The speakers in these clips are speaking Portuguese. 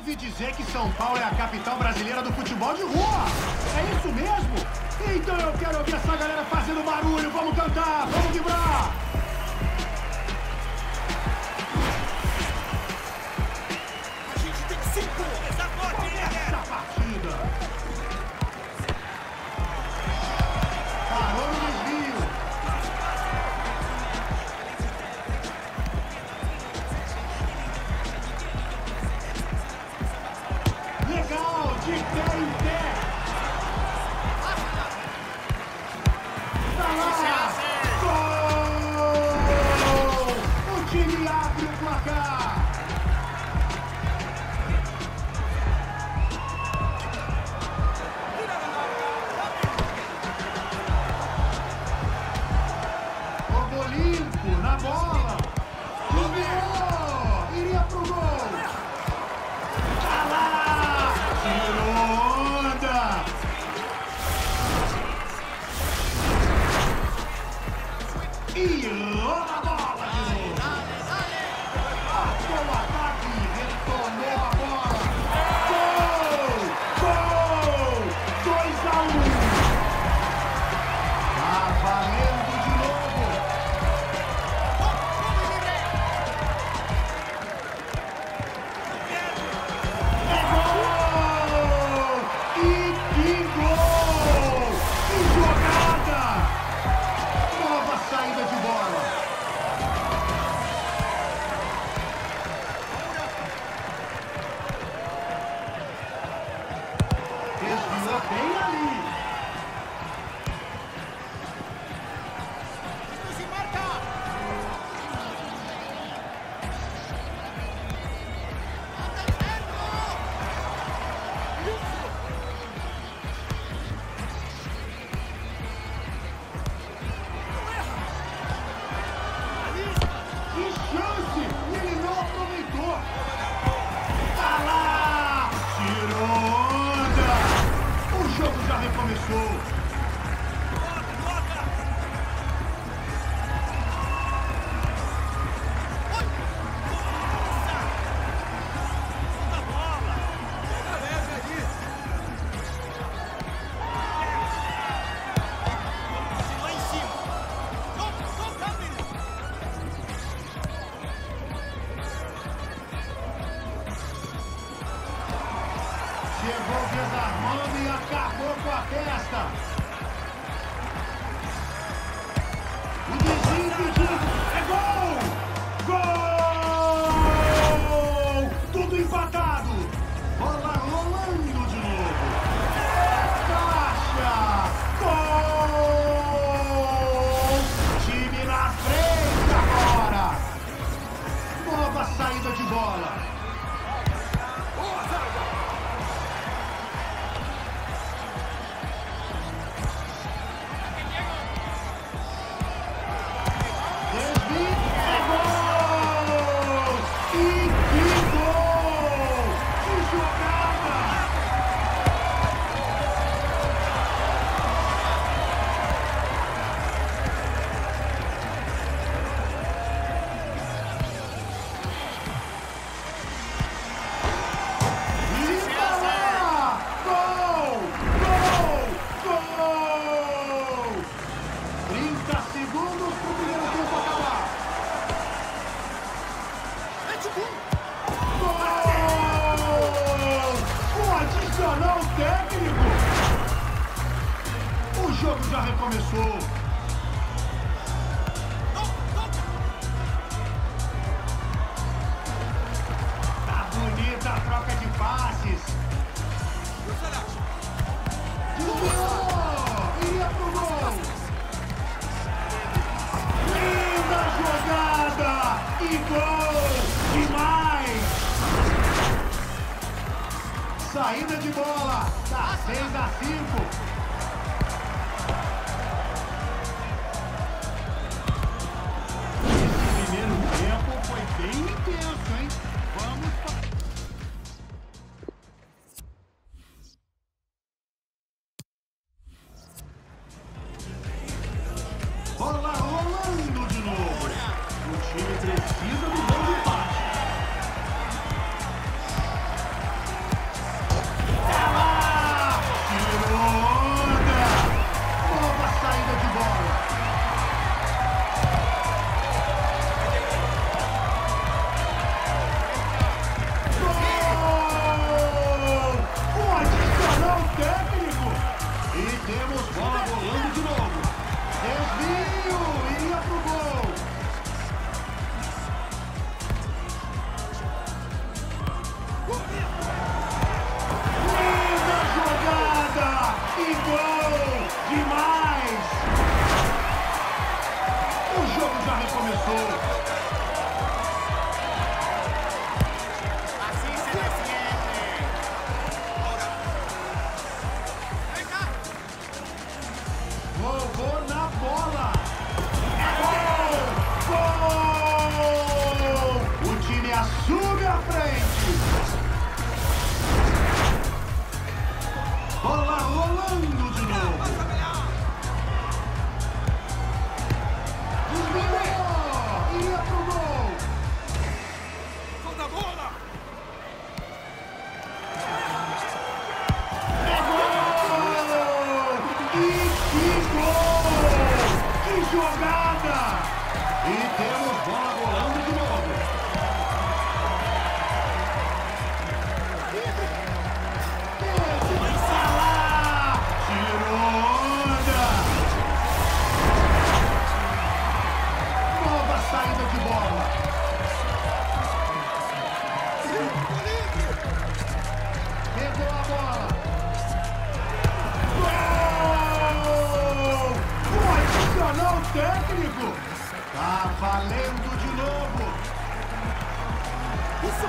ouvi dizer que São Paulo é a capital brasileira do futebol de rua. É isso mesmo? Então eu quero ouvir essa galera fazendo barulho. Vamos cantar, vamos vibrar. ベンガリー Chegou desarmando e acabou com a festa. O desígnio de... técnico! O jogo já recomeçou! saída de bola. Tá 6 a 5. técnico. Tá valendo de novo. Isso.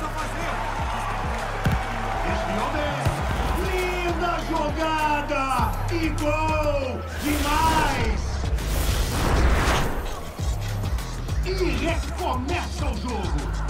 Só fazer. Bem. Linda jogada. E gol. Demais. E recomeça o jogo.